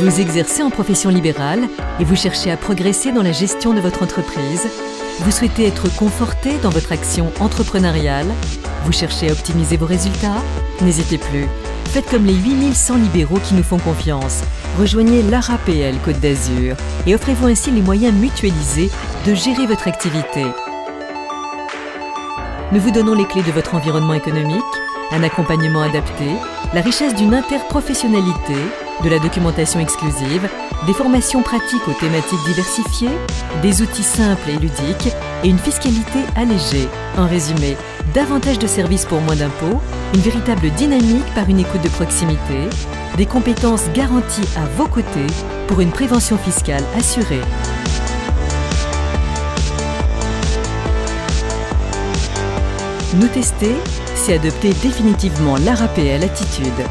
Vous exercez en profession libérale et vous cherchez à progresser dans la gestion de votre entreprise. Vous souhaitez être conforté dans votre action entrepreneuriale. Vous cherchez à optimiser vos résultats? N'hésitez plus. Faites comme les 8100 libéraux qui nous font confiance. Rejoignez l'ARAPL Côte d'Azur et offrez-vous ainsi les moyens mutualisés de gérer votre activité. Nous vous donnons les clés de votre environnement économique, un accompagnement adapté, la richesse d'une interprofessionnalité, de la documentation exclusive, des formations pratiques aux thématiques diversifiées, des outils simples et ludiques et une fiscalité allégée. En résumé, davantage de services pour moins d'impôts, une véritable dynamique par une écoute de proximité, des compétences garanties à vos côtés pour une prévention fiscale assurée. Nous tester, c'est adopter définitivement l'ARAPL attitude.